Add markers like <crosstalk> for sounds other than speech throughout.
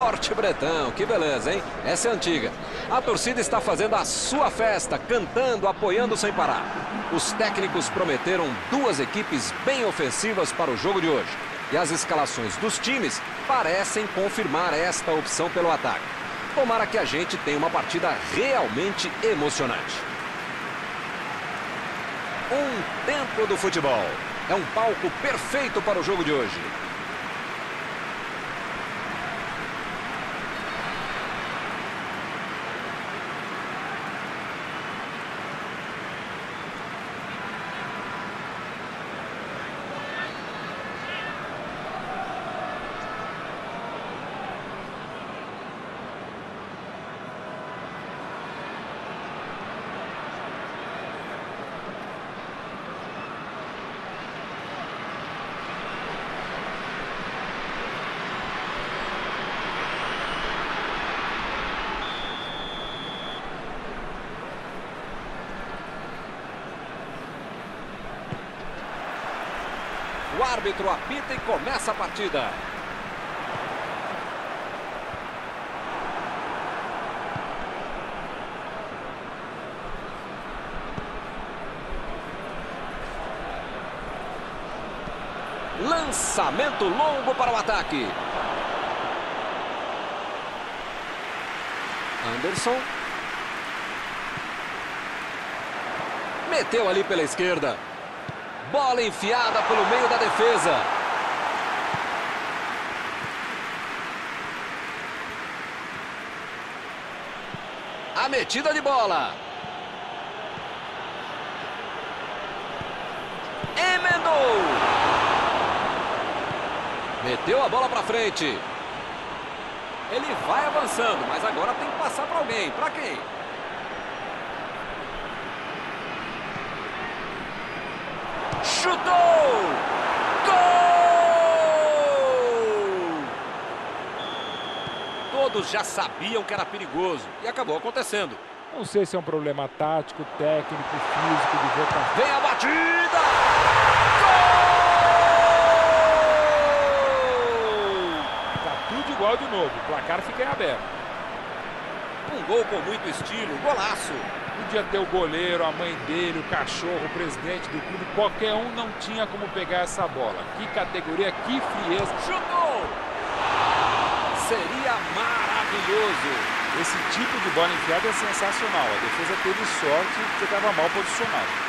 Forte Bretão, que beleza, hein? Essa é antiga. A torcida está fazendo a sua festa, cantando, apoiando sem parar. Os técnicos prometeram duas equipes bem ofensivas para o jogo de hoje. E as escalações dos times parecem confirmar esta opção pelo ataque. Tomara que a gente tenha uma partida realmente emocionante. Um templo do futebol. É um palco perfeito para o jogo de hoje. O árbitro apita e começa a partida. Lançamento longo para o ataque. Anderson. Meteu ali pela esquerda. Bola enfiada pelo meio da defesa. A metida de bola. Emendou. Meteu a bola para frente. Ele vai avançando, mas agora tem que passar para alguém. Para quem? Chutou! Gol! Todos já sabiam que era perigoso e acabou acontecendo. Não sei se é um problema tático, técnico, físico, de vocação. Vem a batida! Gol! Tá tudo igual de novo. O placar fica em aberto. Um gol com muito estilo, golaço. Podia ter o goleiro, a mãe dele, o cachorro, o presidente do clube. Qualquer um não tinha como pegar essa bola. Que categoria, que frieza. Chutou! Seria maravilhoso. Esse tipo de bola enfiada é sensacional. A defesa teve sorte porque estava mal posicionado.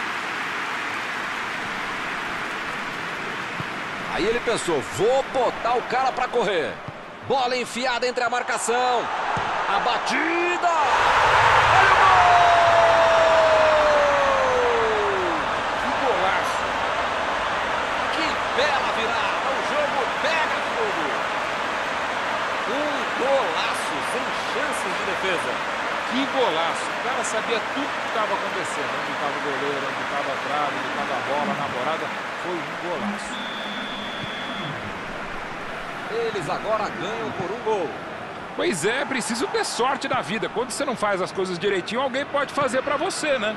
Aí ele pensou, vou botar o cara para correr. Bola enfiada entre a marcação. A batida! Olha o gol! Que golaço! Que bela virada! O jogo pega fogo! Um golaço sem chances de defesa. Que golaço! O cara sabia tudo o que estava acontecendo. Onde estava o goleiro, onde estava a trave, onde estava a bola, na morada. Foi um golaço. Eles agora ganham por um gol. Pois é, preciso ter sorte da vida. Quando você não faz as coisas direitinho, alguém pode fazer para você, né?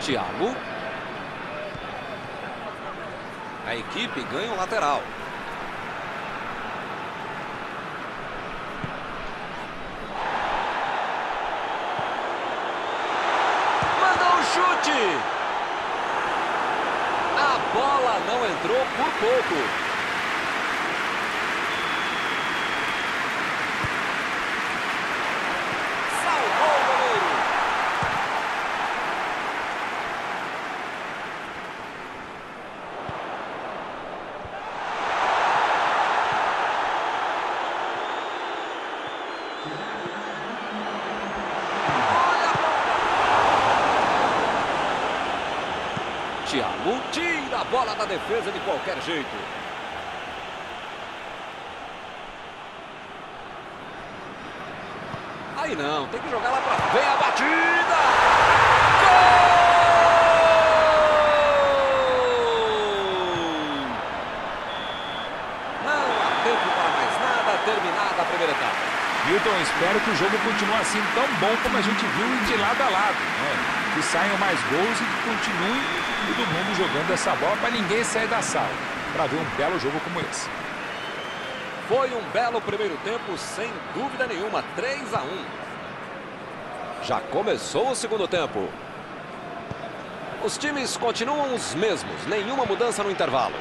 Thiago. A equipe ganha o lateral. Mandou um chute. A bola não entrou por pouco. Salvou o goleiro. Olha a bola. Thiago tira a bola da defesa de qualquer jeito. Aí não, tem que jogar lá pra Vem a batida! Gol! Não há tempo para mais nada, terminada a primeira etapa. Milton, espero que o jogo continue assim tão bom como a gente viu de lado a lado. Né? Que saiam mais gols e que continue todo mundo jogando essa bola para ninguém sair da sala. Para ver um belo jogo como esse. Foi um belo primeiro tempo, sem dúvida nenhuma. 3 a 1. Já começou o segundo tempo. Os times continuam os mesmos, nenhuma mudança no intervalo.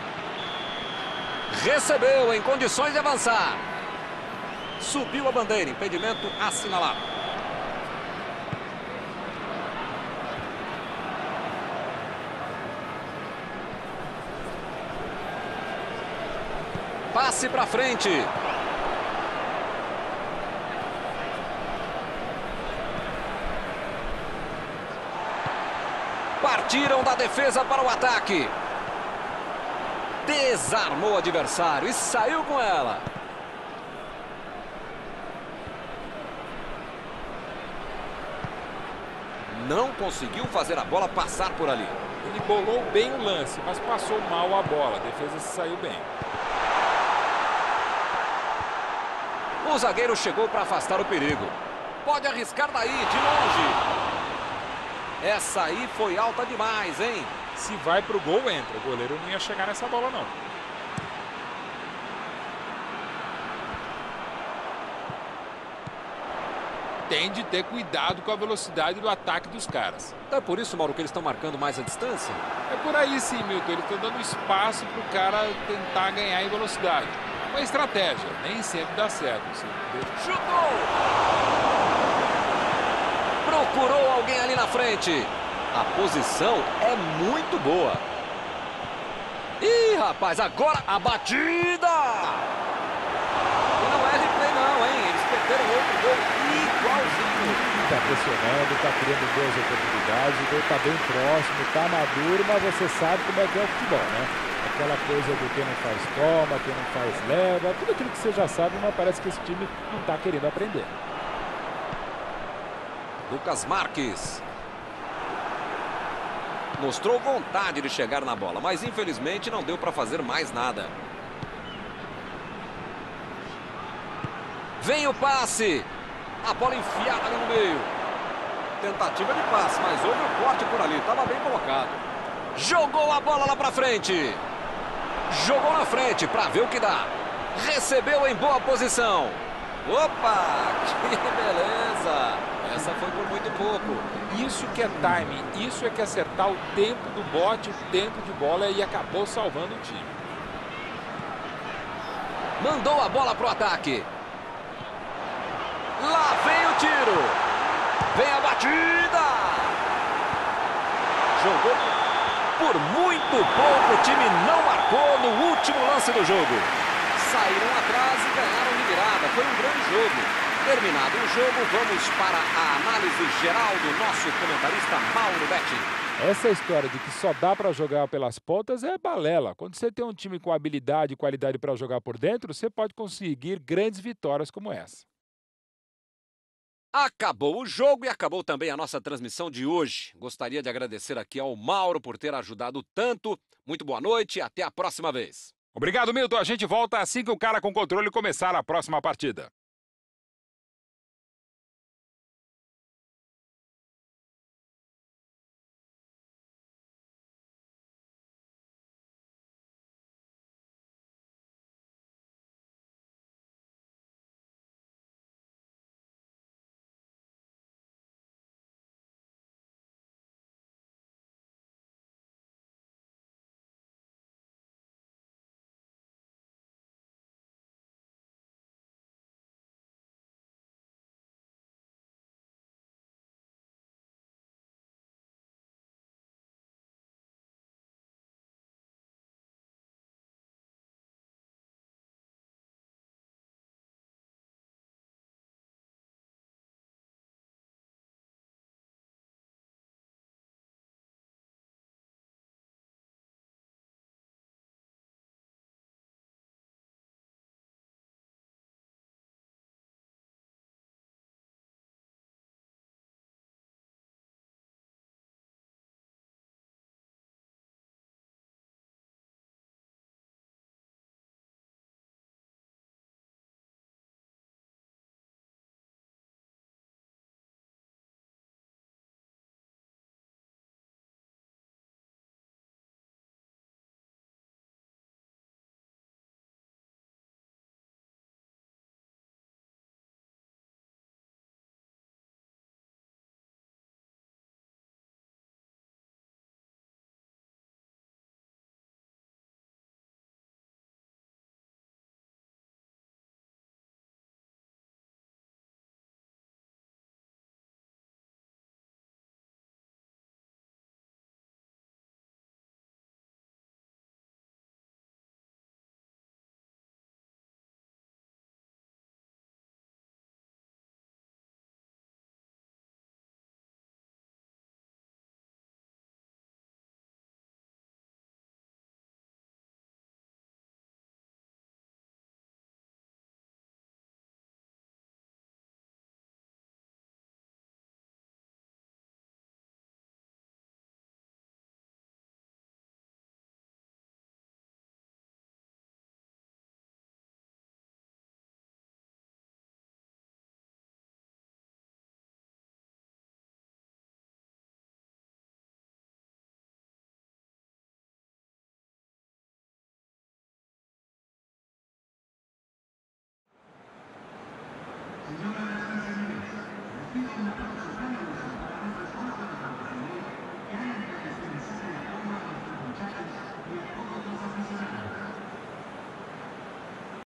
Recebeu em condições de avançar. Subiu a bandeira, impedimento assinalado. Passe para frente. Partiram da defesa para o ataque. Desarmou o adversário e saiu com ela. Não conseguiu fazer a bola passar por ali. Ele bolou bem o lance, mas passou mal a bola. A defesa se saiu bem. O zagueiro chegou para afastar o perigo. Pode arriscar daí, de longe. Essa aí foi alta demais, hein? Se vai pro gol, entra. O goleiro não ia chegar nessa bola, não. Tem de ter cuidado com a velocidade do ataque dos caras. Então é por isso, Mauro, que eles estão marcando mais a distância? É por aí sim, Milton. Eles estão dando espaço pro cara tentar ganhar em velocidade. Uma estratégia, nem sempre dá certo. Chutou! Procurou alguém ali na frente. A posição é muito boa. Ih, rapaz, agora a batida! E não é replay não, hein? Eles perderam outro gol igualzinho. Está pressionando, está criando boas oportunidades, o gol está bem próximo, está maduro, mas você sabe como é que é o futebol, né? Aquela coisa do quem não faz toma, quem não faz leva, tudo aquilo que você já sabe, mas parece que esse time não está querendo aprender. Lucas Marques. Mostrou vontade de chegar na bola, mas infelizmente não deu para fazer mais nada. Vem o passe. A bola enfiada ali no meio. Tentativa de passe, mas houve o corte por ali. Estava bem colocado. Jogou a bola lá para frente. Jogou na frente para ver o que dá. Recebeu em boa posição. Opa, <laughs> que beleza. Essa foi por muito pouco. Isso que é timing, isso é que é acertar o tempo do bote, o tempo de bola e acabou salvando o time. Mandou a bola pro ataque. Lá vem o tiro. Vem a batida. Jogou por muito pouco. O time não marcou no último lance do jogo. Saíram atrás e ganharam de virada. Foi um grande jogo. Terminado o jogo, vamos para a análise geral do nosso comentarista Mauro Betti. Essa história de que só dá para jogar pelas pontas é balela. Quando você tem um time com habilidade e qualidade para jogar por dentro, você pode conseguir grandes vitórias como essa. Acabou o jogo e acabou também a nossa transmissão de hoje. Gostaria de agradecer aqui ao Mauro por ter ajudado tanto. Muito boa noite e até a próxima vez. Obrigado, Milton. A gente volta assim que o cara com controle começar a próxima partida.